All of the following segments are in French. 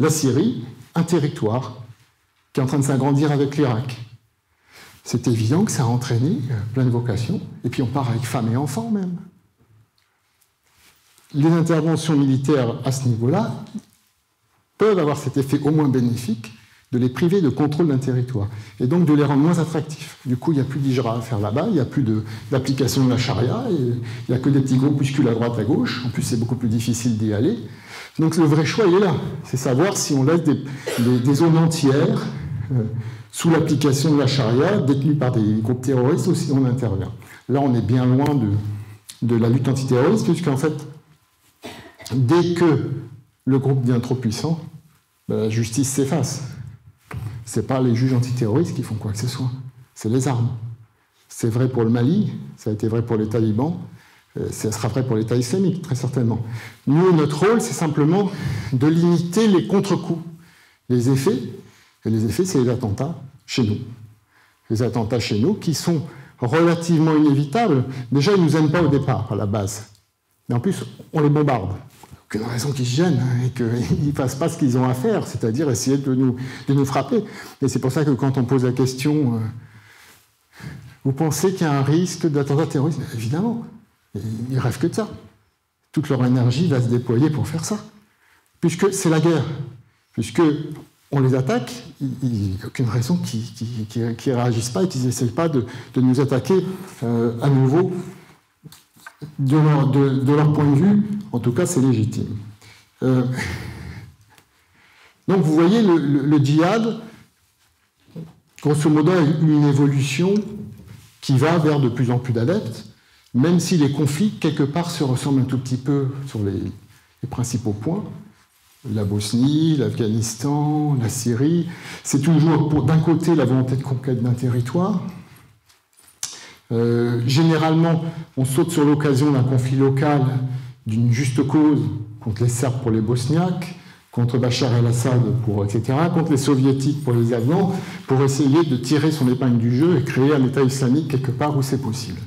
la Syrie, un territoire qui est en train de s'agrandir avec l'Irak. C'est évident que ça a entraîné euh, plein de vocations, et puis on part avec femmes et enfants même. Les interventions militaires à ce niveau-là peuvent avoir cet effet au moins bénéfique de les priver de contrôle d'un territoire, et donc de les rendre moins attractifs. Du coup, il n'y a plus d'Ijra à faire là-bas, il n'y a plus d'application de, la charia, et il n'y a que des petits groupuscules à droite, à gauche, en plus c'est beaucoup plus difficile d'y aller. Donc le vrai choix, il est là, c'est savoir si on laisse des, zones entières euh, sous l'application de la charia, détenues par des groupes terroristes, ou si on intervient. Là, on est bien loin de, de la lutte antiterroriste, puisqu'en fait, dès que le groupe devient trop puissant, ben, la justice s'efface. Ce n'est pas les juges antiterroristes qui font quoi que ce soit, c'est les armes. C'est vrai pour le Mali, ça a été vrai pour les talibans, euh, ça sera vrai pour l'État islamique, très certainement. Nous, notre rôle, c'est simplement de limiter les contre-coups, les effets, et les effets, c'est les attentats chez nous. Les attentats chez nous qui sont relativement inévitables. Déjà, ils ne nous aiment pas au départ, à la base. Mais en plus, on les bombarde aucune raison qu'ils se gênent hein, et qu'ils ne fassent pas ce qu'ils ont à faire, c'est-à-dire essayer de nous, frapper. Et c'est pour ça que quand on pose la question, euh, vous pensez qu'il y a un risque d'attentat terroriste? Évidemment, ils rêvent que de ça. Toute leur énergie va se déployer pour faire ça. Puisque c'est la guerre. Puisque on les attaque, il n'y a aucune raison qu'ils ne réagissent pas et qu'ils n'essayent pas de, nous attaquer euh, à nouveau de leur, point de vue, en tout cas, c'est légitime. Euh, donc vous voyez, le, djihad, grosso modo, a une évolution qui va vers de plus en plus d'adeptes, même si les conflits, quelque part, se ressemblent un tout petit peu sur les, les principaux points. La Bosnie, l'Afghanistan, la Syrie, c'est toujours d'un côté la volonté de conquête d'un territoire, euh, généralement, on saute sur l'occasion d'un conflit local, d'une juste cause, contre les Serbes pour les Bosniaques, contre Bachar el-Assad, pour, etc., contre les Soviétiques pour les Afghans, pour essayer de tirer son épingle du jeu et créer un État islamique quelque part où c'est possible.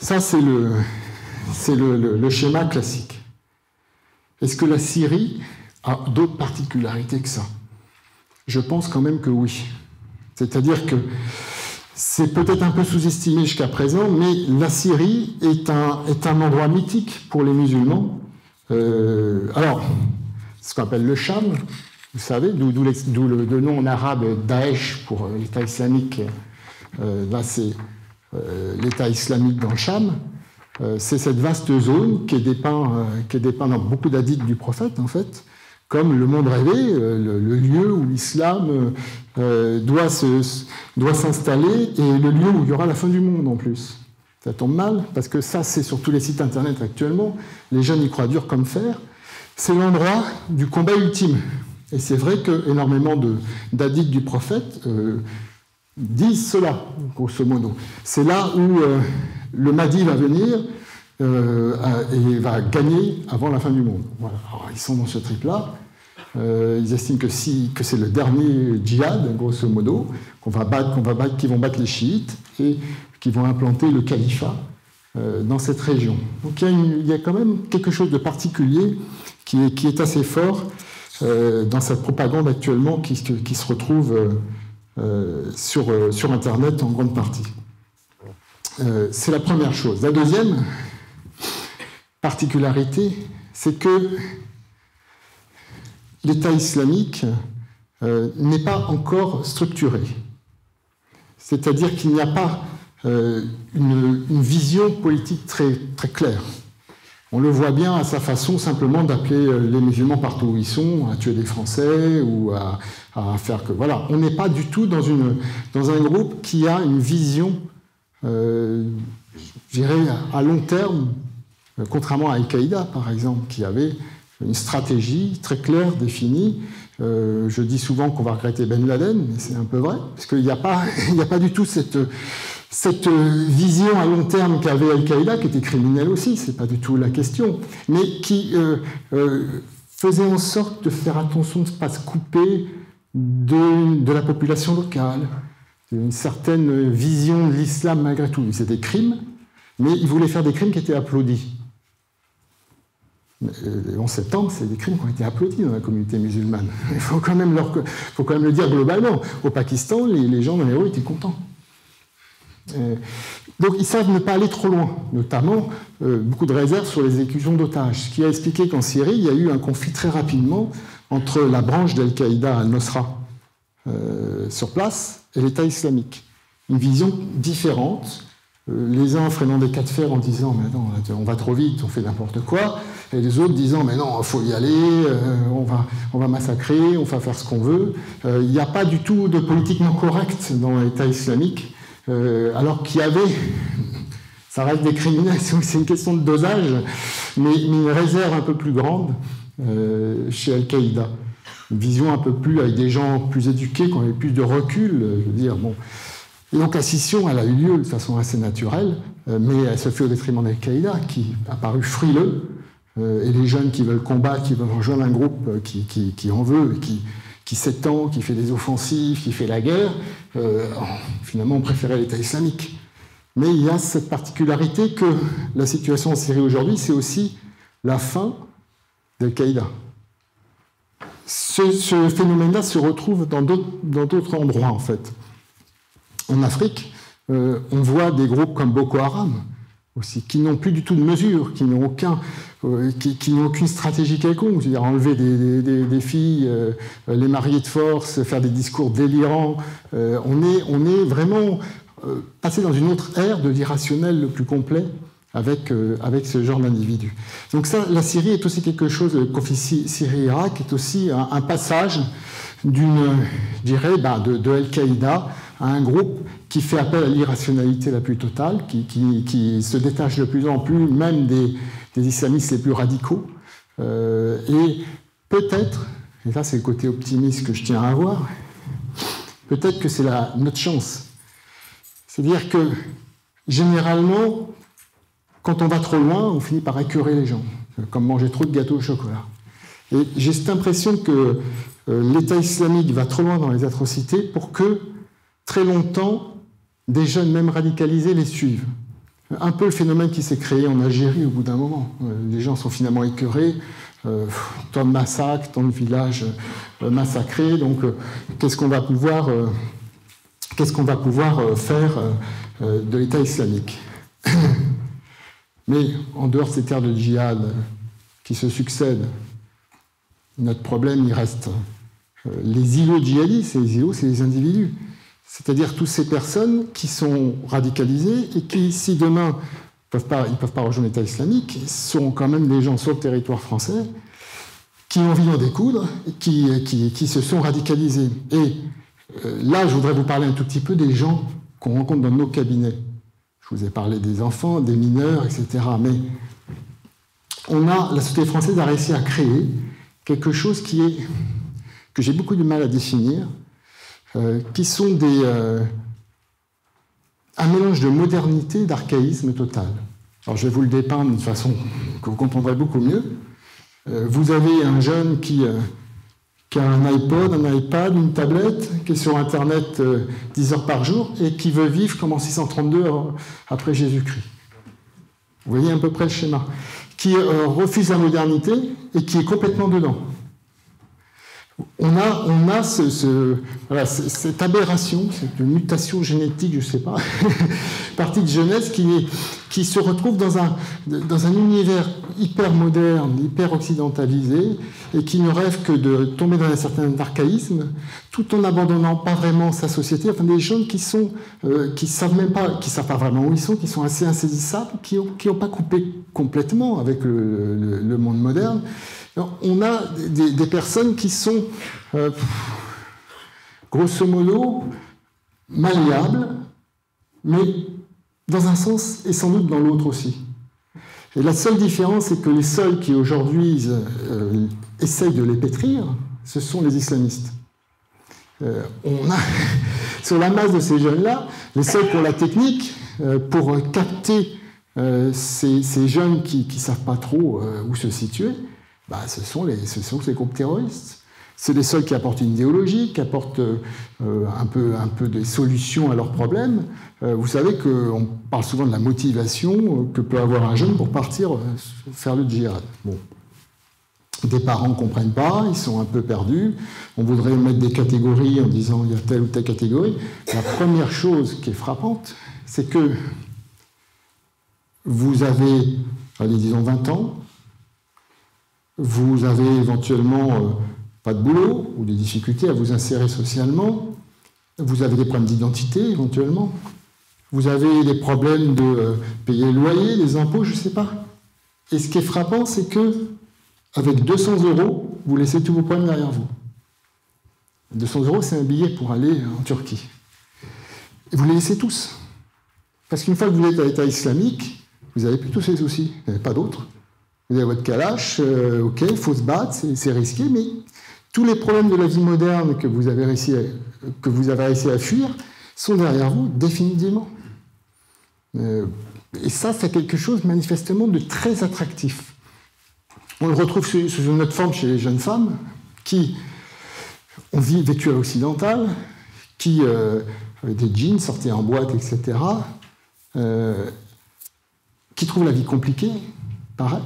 Ça, c'est le, schéma classique. Est-ce que la Syrie a d'autres particularités que ça? Je pense quand même que oui. C'est-à-dire que c'est peut-être un peu sous-estimé jusqu'à présent, mais la Syrie est un, est un endroit mythique pour les musulmans. Euh, alors, ce qu'on appelle le Cham, vous savez, d'où le, nom en arabe Daesh pour euh, l'État islamique, euh, là c'est l'État islamique dans le Cham. c'est cette vaste zone qui est dépeinte, dans beaucoup d'adits du prophète, en fait, comme le monde rêvé, euh, le, lieu où l'islam euh, doit s'installer et le lieu où il y aura la fin du monde en plus. Ça tombe mal, parce que ça, c'est sur tous les sites internet actuellement. Les jeunes y croient dur comme fer. C'est l'endroit du combat ultime. Et c'est vrai que énormément du prophète euh, disent cela, grosso modo. C'est là où le Mahdi va venir, euh, et va gagner avant la fin du monde. Voilà. ils sont dans ce trip-là. Euh, ils estiment que, si, que c'est le dernier djihad, grosso modo, qu'on va battre, qu'on va battre, qui vont battre les chiites et qui vont implanter le califat euh, dans cette région. Donc il y, a quand même quelque chose de particulier qui est, assez fort dans cette propagande actuellement qui, qui se retrouve sur, sur Internet en grande partie. c'est la première chose. La deuxième, particularité, c'est que l'État islamique euh, n'est pas encore structuré. C'est-à-dire qu'il n'y a pas euh, une, vision politique très, très claire. On le voit bien à sa façon simplement d'appeler euh, les musulmans partout où ils sont, à tuer des Français ou à, faire que... Voilà, on n'est pas du tout dans, une, dans un groupe qui a une vision, je dirais, à long terme contrairement à Al-Qaïda, par exemple, qui avait une stratégie très claire, définie. Euh, je dis souvent qu'on va regretter Ben Laden, mais c'est un peu vrai, parce qu'il n'y a, pas, du tout cette, vision à long terme qu'avait Al-Qaïda, qui était criminelle aussi, c'est pas du tout la question, mais qui euh, faisait en sorte de faire attention de ne pas se couper de, la population locale, une certaine vision de l'islam malgré tout. C'était des crimes, mais il voulait faire des crimes qui étaient applaudis. Le 11 septembre, c'est des crimes qui ont été applaudis dans la communauté musulmane. Il faut quand même, le dire globalement. Au Pakistan, les, gens dans les rues étaient contents. donc ils savent ne pas aller trop loin, notamment beaucoup de réserves sur les exécutions d'otages, ce qui a expliqué qu'en Syrie, il y a eu un conflit très rapidement entre la branche d'Al-Qaïda al-Nusra sur place et l'État islamique. Une vision différente euh, les uns freinant des cas de fer en disant mais non, on va trop vite, on fait n'importe quoi, et les autres disant mais non, il faut y aller, euh, on, va, on va massacrer, on va faire ce qu'on veut. Euh, il n'y a pas du tout de politiquement correct dans l'État islamique, alors qu'il y avait, ça reste des criminels, c'est une question de dosage, mais, une réserve un peu plus grande chez Al-Qaïda. Une vision un peu plus avec des gens plus éduqués, qui ont plus de recul, je veux dire, bon. Et donc la scission, elle a eu lieu de façon assez naturelle, euh, mais elle se fait au détriment d'Al-Qaïda, qui a paru frileux, euh, et les jeunes qui veulent combattre, qui veulent rejoindre un groupe euh, qui, en veut, qui, s'étend, qui fait des offensives, qui fait la guerre, finalement on préférait l'État islamique. Mais il y a cette particularité que la situation en Syrie aujourd'hui, c'est aussi la fin d'Al-Qaïda. Ce, ce phénomène-là se retrouve dans d'autres endroits, en fait en Afrique, euh, on voit des groupes comme Boko Haram qui n'ont plus du tout de mesures, qui n'ont aucun, euh, qui, n'ont aucune stratégie quelconque, c'est-à-dire enlever des, filles, euh, les marier de force, faire des discours délirants. on, est, on est vraiment passé dans une autre ère de l'irrationnel le plus complet avec, avec ce genre d'individus. Donc ça, la Syrie est aussi quelque chose, le conflit Syrie-Irak est aussi un, passage d'une, je dirais, bah, de, de Al-Qaïda à un groupe qui fait appel à l'irrationalité la plus totale, qui, se détache de plus en plus même des, islamistes les plus radicaux. Euh, et peut-être, et là c'est le côté optimiste que je tiens à avoir, peut-être que c'est notre chance. C'est-à-dire que généralement, quand on va trop loin, on finit par écœurer les gens, comme manger trop de gâteaux au chocolat. Et j'ai cette impression que euh, l'État islamique va trop loin dans les atrocités pour que très longtemps, des jeunes, même radicalisés, les suivent. Un peu le phénomène qui s'est créé en Algérie au bout d'un moment. Euh, les gens sont finalement écœurés, euh, tant de massacres, tant de villages euh, massacrés. Donc, qu'est-ce qu'on va pouvoir, qu'est-ce qu'on va pouvoir faire de l'État islamique Mais en dehors de ces terres de djihad qui se succèdent, notre problème, il reste. Les îlots djihadistes, les îlots, c'est les individus. C'est-à-dire toutes ces personnes qui sont radicalisées et qui, si demain ils ne peuvent pas rejoindre l'État islamique, sont quand même des gens sur le territoire français qui ont envie d'en découdre, qui, qui, se sont radicalisés. Et euh, là, je voudrais vous parler un tout petit peu des gens qu'on rencontre dans nos cabinets. Je vous ai parlé des enfants, des mineurs, etc. Mais on a, la société française a réussi à créer quelque chose qui est, que j'ai beaucoup de mal à définir, euh, qui sont des, euh, un mélange de modernité et d'archaïsme total. Alors je vais vous le dépeindre d'une façon que vous comprendrez beaucoup mieux. Euh, vous avez un jeune qui, qui, a un iPod, un iPad, une tablette, qui est sur Internet 10 heures par jour et qui veut vivre comme en 632 après Jésus-Christ. Vous voyez à peu près le schéma. Qui refuse la modernité et qui est complètement dedans on a, on a cette aberration, cette mutation génétique, je ne sais pas, partie de jeunesse qui, qui se retrouve dans un, dans un univers hyper moderne, hyper occidentalisé, et qui ne rêve que de tomber dans un certain archaïsme, tout en n'abandonnant pas vraiment sa société. Enfin, des jeunes qui sont, euh, qui savent même pas, qui savent pas vraiment où ils sont, qui sont assez insaisissables, qui n'ont pas coupé complètement avec le monde moderne on a des, personnes qui sont, euh, grosso modo, malléables, mais dans un sens et sans doute dans l'autre aussi. Et la seule différence, c'est que les seuls qui aujourd'hui euh, essayent de les pétrir, ce sont les islamistes. Euh, on a, sur la masse de ces jeunes-là, les seuls pour la technique, pour capter ces, jeunes qui ne savent pas trop où se situer, bah, ce, sont ces groupes terroristes. C'est les seuls qui apportent une idéologie, qui apportent euh, un, peu, des solutions à leurs problèmes. Euh, vous savez qu'on parle souvent de la motivation que peut avoir un jeune pour partir euh, faire le djihad. Bon. des parents ne comprennent pas, ils sont un peu perdus. On voudrait mettre des catégories en disant il y a telle ou telle catégorie. La première chose qui est frappante, c'est que vous avez, allez, disons 20 ans, vous avez éventuellement euh, pas de boulot ou des difficultés à vous insérer socialement, vous avez des problèmes d'identité éventuellement, vous avez des problèmes de euh, payer le loyer, les impôts, je ne sais pas. Et ce qui est frappant, c'est que avec 200 euros, vous laissez tous vos problèmes derrière vous. 200 euros, c'est un billet pour aller en Turquie. Et vous les laissez tous. Parce qu'une fois que vous êtes à l'État islamique, vous n'avez plus tous ces soucis. Pas d'autres. Vous avez votre calache, euh, ok, il faut se battre, c'est risqué, mais tous les problèmes de la vie moderne que vous avez réussi à fuir sont derrière vous définitivement. Euh, et ça, c'est quelque chose manifestement de très attractif. On le retrouve sous, une autre forme chez les jeunes femmes qui ont vécu à l'occidental, qui, euh, avaient des jeans sortis en boîte, etc., euh, qui trouvent la vie compliquée, pareil.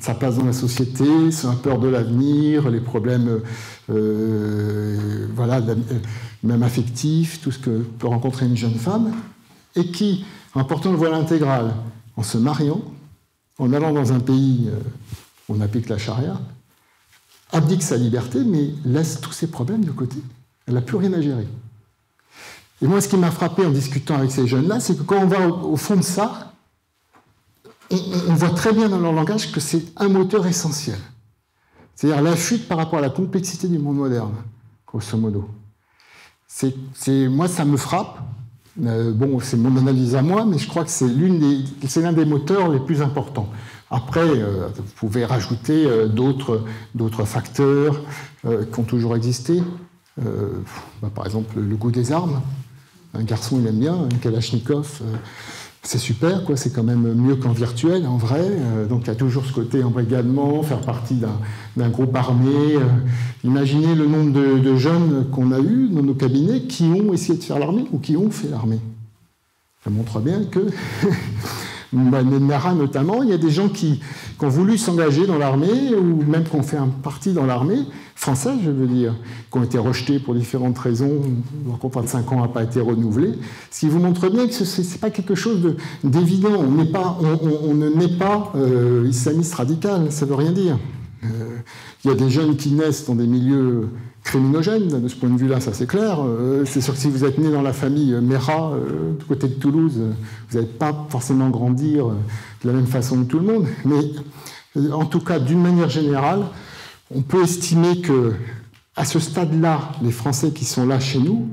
Ça passe dans la société, c'est un peur de l'avenir, les problèmes voilà, même affectifs, tout ce que peut rencontrer une jeune femme et qui, en portant le voile intégral, en se mariant, en allant dans un pays euh, où on applique la charia, abdique sa liberté, mais laisse tous ses problèmes de côté. Elle n'a plus rien à gérer. Et moi, ce qui m'a frappé en discutant avec ces jeunes-là, c'est que quand on va au, fond de ça, on, voit très bien dans leur langage que c'est un moteur essentiel. C'est-à-dire la fuite par rapport à la complexité du monde moderne, grosso modo. C'est, moi, ça me frappe euh, bon, c'est mon analyse à moi, mais je crois que c'est l'un des, moteurs les plus importants. Après, euh, vous pouvez rajouter euh, d'autres facteurs qui ont toujours existé. Bah, par exemple, le goût des armes. Un garçon, il aime bien un Kalachnikov c'est super, quoi. C'est quand même mieux qu'en virtuel, en vrai. Euh, donc il y a toujours ce côté embrigadement, faire partie d'un groupe armé. Euh. imaginez le nombre de, jeunes qu'on a eu dans nos cabinets qui ont essayé de faire l'armée ou qui ont fait l'armée. Ça montre bien que Nara notamment, il y a des gens qui, ont voulu s'engager dans l'armée, ou même qui ont fait un parti dans l'armée, française je veux dire, qui ont été rejetés pour différentes raisons, leur contrat de 5 ans n'a pas été renouvelé, ce qui vous montre bien que ce n'est pas quelque chose d'évident, on, pas, on, ne naît pas euh, islamiste radical, ça ne veut rien dire. Euh, il y a des jeunes qui naissent dans des milieux criminogène, de ce point de vue-là, ça c'est clair. Euh, c'est sûr que si vous êtes né dans la famille Mera, euh, du côté de Toulouse, vous n'allez pas forcément grandir euh, de la même façon que tout le monde. Mais en tout cas, d'une manière générale, on peut estimer que à ce stade-là, les Français qui sont là chez nous,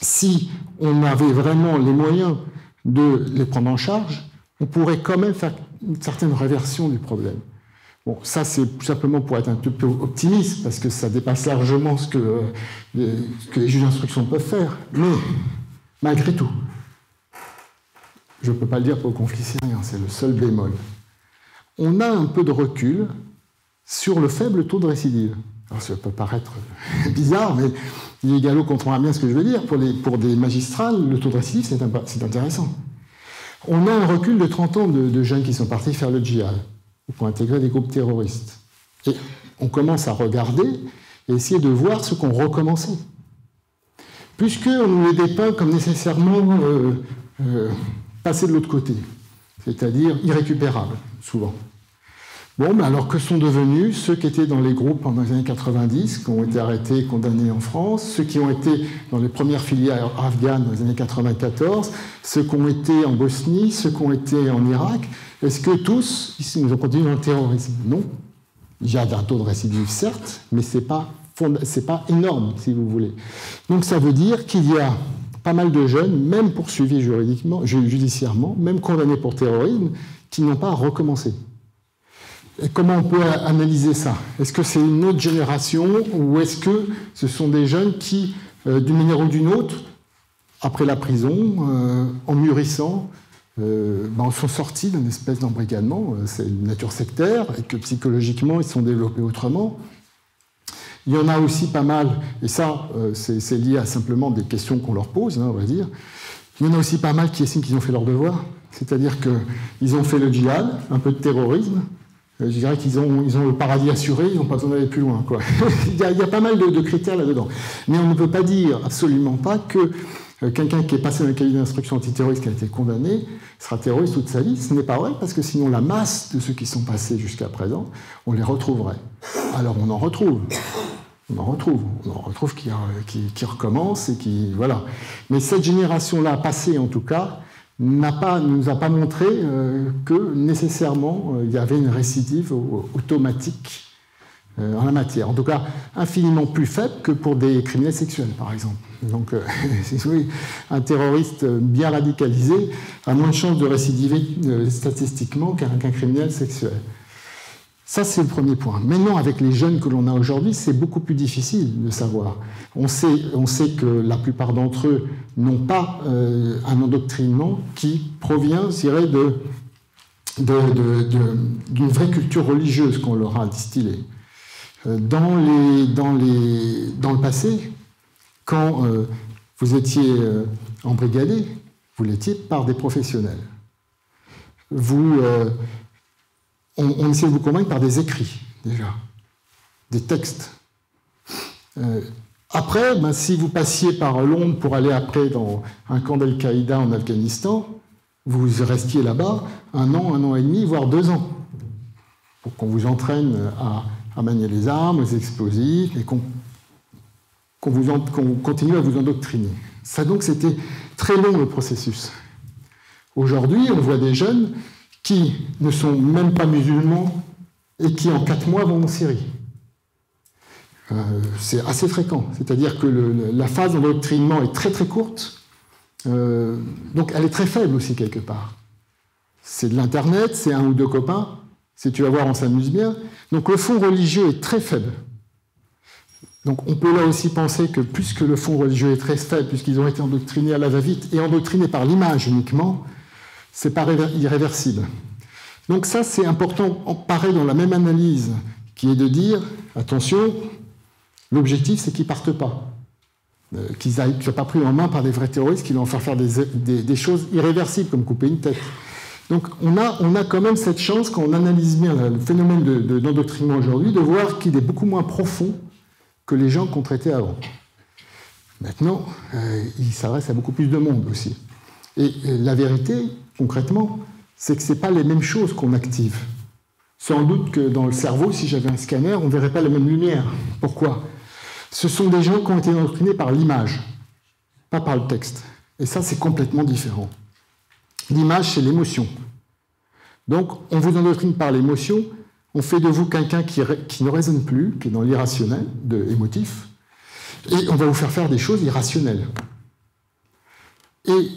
si on avait vraiment les moyens de les prendre en charge, on pourrait quand même faire une certaine réversion du problème. Bon, ça, c'est tout simplement pour être un peu optimiste, parce que ça dépasse largement ce que, euh, les juges d'instruction peuvent faire. Mais, malgré tout, je ne peux pas le dire pour le conflit syrien, c'est le seul bémol. On a un peu de recul sur le faible taux de récidive. Alors, ça peut paraître bizarre, mais Gallo comprendra bien ce que je veux dire. Pour des magistrats, le taux de récidive, c'est intéressant. On a un recul de 30 ans de, de jeunes qui sont partis faire le djihad pour intégrer des groupes terroristes. Et on commence à regarder et essayer de voir ce qu'on recommençait. Puisqu'on nous les dépeint comme nécessairement euh, euh, de l'autre côté, c'est-à-dire irrécupérables, souvent. Bon, alors que sont devenus ceux qui étaient dans les groupes pendant les années 90, qui ont été arrêtés et condamnés en France, ceux qui ont été dans les premières filières afghanes dans les années 94, ceux qui ont été en Bosnie, ceux qui ont été en Irak? Est-ce que tous, ici, nous ont continué dans le terrorisme? Non. Il y a un taux de récidive, certes, mais ce n'est pas, énorme, si vous voulez. Donc ça veut dire qu'il y a pas mal de jeunes, même poursuivis judiciairement, même condamnés pour terrorisme, qui n'ont pas recommencé. Et comment on peut analyser ça? Est-ce que c'est une autre génération ou est-ce que ce sont des jeunes qui, euh, d'une manière ou d'une autre, après la prison, euh, en mûrissant, euh, ben, sont sortis d'une espèce d'embrigadement C'est une nature sectaire et que psychologiquement, ils sont développés autrement? Il y en a aussi pas mal, et ça, c'est lié à simplement des questions qu'on leur pose, hein, on va dire. Il y en a aussi pas mal qui estiment qu'ils ont fait leur devoir, c'est-à-dire qu'ils ont fait le djihad, un peu de terrorisme, je dirais qu'ils ont, ils ont le paradis assuré, ils n'ont pas besoin d'aller plus loin. Quoi. il, y a, il, a, pas mal de, critères là-dedans. Mais on ne peut pas dire absolument pas que quelqu'un qui est passé dans le cahier d'instruction antiterroriste, qui a été condamné, sera terroriste toute sa vie. Ce n'est pas vrai, parce que sinon la masse de ceux qui sont passés jusqu'à présent, on les retrouverait. Alors on en retrouve. On en retrouve. On en retrouve qui, qui, qui recommencent et qui. Voilà. Mais cette génération-là, passée en tout cas, n'a pas, nous a pas montré euh, que nécessairement euh, il y avait une récidive automatique euh, en la matière. En tout cas, infiniment plus faible que pour des criminels sexuels, par exemple. Donc, euh, oui, un terroriste bien radicalisé a moins de chances de récidiver statistiquement qu'un criminel sexuel. Ça, c'est le premier point. Maintenant, avec les jeunes que l'on a aujourd'hui, c'est beaucoup plus difficile de savoir. On sait, on sait que la plupart d'entre eux n'ont pas euh, un endoctrinement qui provient, je dirais, de, d'une vraie culture religieuse qu'on leur a distillée. Euh, dans, le passé, quand euh, vous étiez euh, embrigadé, vous l'étiez par des professionnels. Vous, on, on essayait de vous convaincre par des écrits, déjà, des textes. Euh, après, ben, si vous passiez par Londres pour aller après dans un camp d'Al-Qaïda en Afghanistan, vous restiez là-bas un an, un an et demi, voire deux ans, pour qu'on vous entraîne à, manier les armes, les explosifs, et qu'on qu qu continue à vous endoctriner. Ça donc, c'était très long le processus. Aujourd'hui, on voit des jeunes qui ne sont même pas musulmans et qui en quatre mois vont en Syrie. Euh, c'est assez fréquent. C'est-à-dire que la phase d'endoctrinement est très très courte, euh, donc elle est très faible aussi quelque part. C'est de l'Internet, c'est un ou deux copains, si tu vas voir, on s'amuse bien. Donc le fond religieux est très faible. Donc on peut là aussi penser que puisque le fond religieux est très faible, puisqu'ils ont été endoctrinés à la va-vite et endoctrinés par l'image uniquement, c'est pas irréversible. Donc ça, c'est important, pareil dans la même analyse, qui est de dire, attention, l'objectif, c'est qu'ils partent pas. Euh, qu'ils ne soient pas pris en main par des vrais terroristes qui vont faire faire des, choses irréversibles, comme couper une tête. Donc on a, on a quand même cette chance, quand on analyse bien le phénomène d'endoctrinement de, aujourd'hui, de voir qu'il est beaucoup moins profond que les gens qu'on traitait avant. Maintenant, euh, il s'adresse à beaucoup plus de monde aussi. Et la vérité, concrètement, c'est que ce n'est pas les mêmes choses qu'on active. Sans doute que dans le cerveau, si j'avais un scanner, on ne verrait pas la même lumière. Pourquoi? Ce sont des gens qui ont été endoctrinés par l'image, pas par le texte. Et ça, c'est complètement différent. L'image, c'est l'émotion. Donc, on vous endoctrine par l'émotion, on fait de vous quelqu'un qui, ne raisonne plus, qui est dans l'irrationnel, de émotif, et on va vous faire faire des choses irrationnelles. Et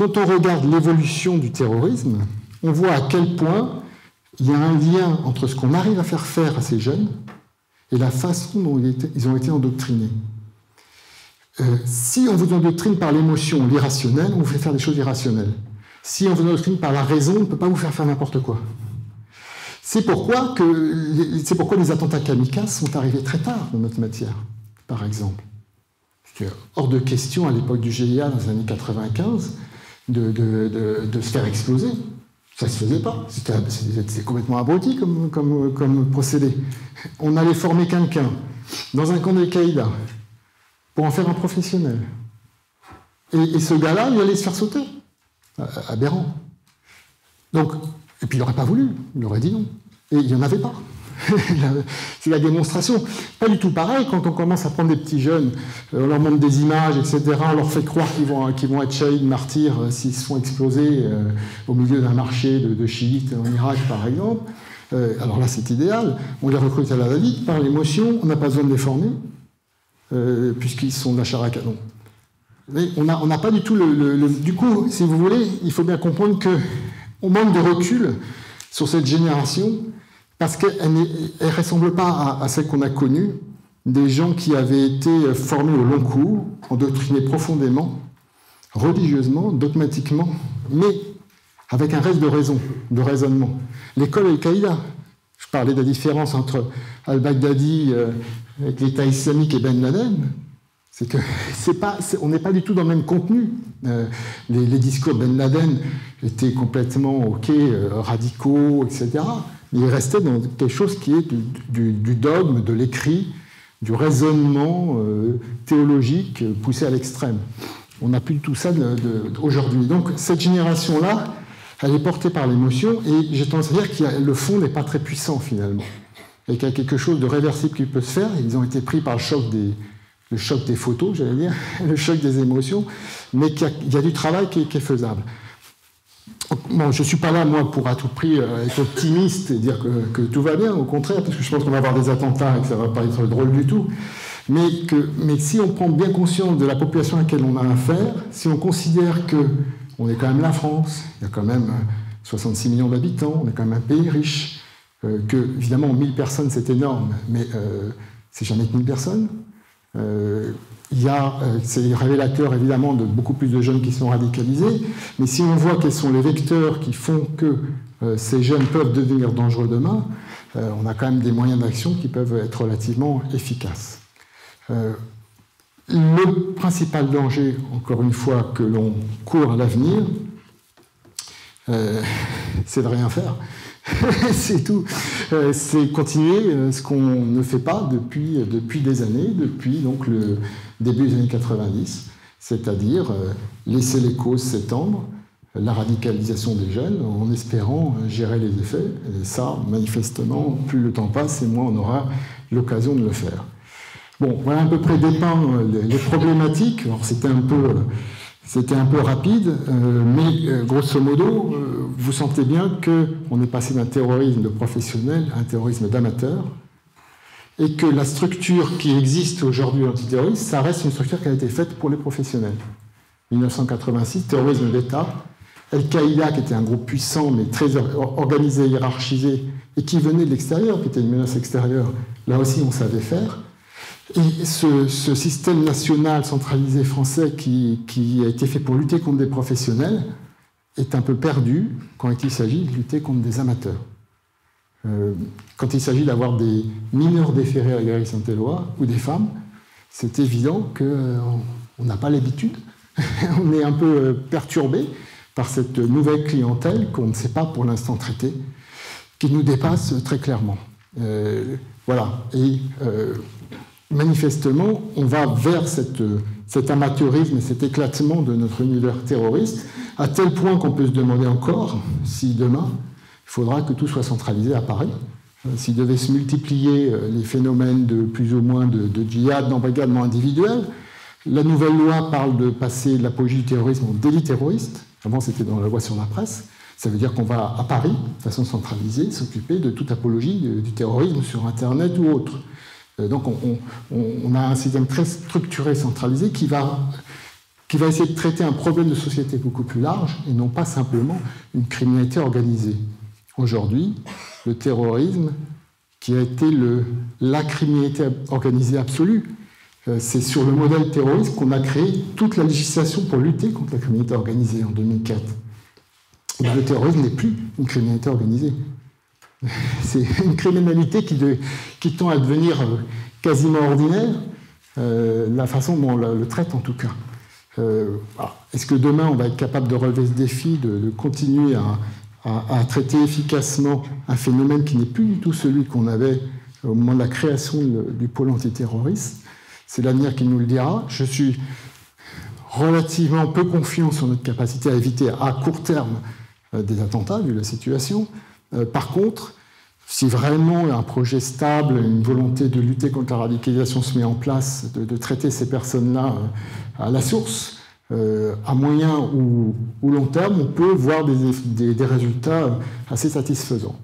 quand on regarde l'évolution du terrorisme, on voit à quel point il y a un lien entre ce qu'on arrive à faire faire à ces jeunes et la façon dont ils ont été endoctrinés. Euh, si on vous endoctrine par l'émotion, l'irrationnel, on vous fait faire des choses irrationnelles. Si on vous endoctrine par la raison, on ne peut pas vous faire faire n'importe quoi. C'est pourquoi, les attentats kamikazes sont arrivés très tard dans notre matière, par exemple. hors de question à l'époque du GIA, dans les années 95, de, se faire exploser. Ça ne se faisait pas. C'est complètement abruti comme, comme, procédé. On allait former quelqu'un dans un camp d'Al-Qaïda pour en faire un professionnel. Et, et ce gars-là, il allait se faire sauter. Aberrant. Donc, et puis il n'aurait pas voulu, il aurait dit non. Et il n'y en avait pas. c'est la démonstration. Pas du tout pareil quand on commence à prendre des petits jeunes, euh, on leur montre des images, etc. On leur fait croire qu'ils vont, qu'ils vont être shahid, martyrs, euh, s'ils se font exploser euh, au milieu d'un marché de, chiites en Irak, par exemple. Alors là, c'est idéal. On les recrute à la va-vite par l'émotion, on n'a pas besoin de les former, puisqu'ils sont de la chair canon. Mais on n'a pas du tout le, Du coup, si vous voulez, il faut bien comprendre que on manque de recul sur cette génération parce qu'elle ne ressemble pas à, celle qu'on a connue, des gens qui avaient été formés au long cours, endoctrinés profondément, religieusement, dogmatiquement, mais avec un reste de raison, de raisonnement. L'école Al-Qaïda, je parlais de la différence entre al-Baghdadi euh, avec l'État islamique et Ben Laden, C'est que n'est pas du tout dans le même contenu. Euh, les, discours de Ben Laden étaient complètement ok, radicaux, etc. Il restait dans quelque chose qui est du, dogme, de l'écrit, du raisonnement théologique poussé à l'extrême. On n'a plus tout ça aujourd'hui. Donc cette génération-là, elle est portée par l'émotion et j'ai tendance à dire que le fond n'est pas très puissant finalement. Et qu'il y a quelque chose de réversible qui peut se faire. Ils ont été pris par le choc des photos, j'allais dire, le choc des émotions, mais qu'il y, a du travail qui est, faisable. Je ne suis pas là, moi, pour à tout prix euh, être optimiste et dire que, tout va bien, au contraire, parce que je pense qu'on va avoir des attentats et que ça ne va pas être drôle du tout. Mais si on prend bien conscience de la population à laquelle on a affaire, si on considère que on est quand même la France, il y a quand même 66 euh, millions d'habitants, on est quand même un pays riche, euh, que évidemment 1000 personnes c'est énorme, mais euh, c'est jamais que 1000 personnes. Il y a, c'est révélateur évidemment de beaucoup plus de jeunes qui sont radicalisés, mais si on voit quels sont les vecteurs qui font que ces jeunes peuvent devenir dangereux demain, on a quand même des moyens d'action qui peuvent être relativement efficaces. Le principal danger, encore une fois, que l'on court à l'avenir, euh, c'est de rien faire. c'est tout. Euh, c'est continuer euh, ce qu'on ne fait pas depuis, depuis des années, depuis donc le début des années 90, c'est-à-dire laisser les causes s'étendre, la radicalisation des jeunes, en espérant gérer les effets. Et ça, manifestement, plus le temps passe et moins on aura l'occasion de le faire. Bon, voilà à peu près dépeint euh, les, problématiques. c'était un peu, c'était un peu rapide, euh, mais euh, grosso modo, vous sentez bien qu'on est passé d'un terrorisme de professionnel à un terrorisme d'amateur, et que la structure qui existe aujourd'hui antiterroriste, ça reste une structure qui a été faite pour les professionnels. 1986, terrorisme d'État, Al-Qaïda, qui était un groupe puissant, mais très organisé, hiérarchisé, et qui venait de l'extérieur, qui était une menace extérieure, là aussi on savait faire. Et ce, système national centralisé français qui, a été fait pour lutter contre des professionnels est un peu perdu quand il s'agit de lutter contre des amateurs. Euh, quand il s'agit d'avoir des mineurs déférés à Gary Saint-Éloi ou des femmes, c'est évident qu'on n'a pas l'habitude. on est un peu euh, perturbé par cette nouvelle clientèle qu'on ne sait pas pour l'instant traiter, qui nous dépasse très clairement. Euh, voilà. Et manifestement, on va vers cet amateurisme et cet éclatement de notre univers terroriste, à tel point qu'on peut se demander encore si demain, faudra que tout soit centralisé à Paris. Euh, s'il devait se multiplier euh, les phénomènes de plus ou moins de, djihad, d'embrigadement individuel, la nouvelle loi parle de passer l'apogée du terrorisme en délit terroriste. Avant, c'était dans la loi sur la presse. Ça veut dire qu'on va à Paris, de façon centralisée, s'occuper de toute apologie du terrorisme sur Internet ou autre. Euh, donc on, a un système très structuré, centralisé, qui va, qui va essayer de traiter un problème de société beaucoup plus large et non pas simplement une criminalité organisée. Aujourd'hui, le terrorisme, qui a été le, la criminalité organisée absolue, euh, c'est sur le modèle terroriste qu'on a créé toute la législation pour lutter contre la criminalité organisée en 2004. le terrorisme n'est plus une criminalité organisée. C'est une criminalité qui, tend à devenir euh, quasiment ordinaire, euh, la façon dont on le traite en tout cas. Est-ce que demain on va être capable de relever ce défi, de, continuer à, traiter efficacement un phénomène qui n'est plus du tout celui qu'on avait au moment de la création du pôle antiterroriste C'est l'avenir qui nous le dira. Je suis relativement peu confiant sur notre capacité à éviter à court terme des attentats, vu la situation. Euh, par contre, si vraiment un projet stable, une volonté de lutter contre la radicalisation se met en place, de, traiter ces personnes-là euh, à la source, euh, à moyen ou, long terme, on peut voir des résultats assez satisfaisants.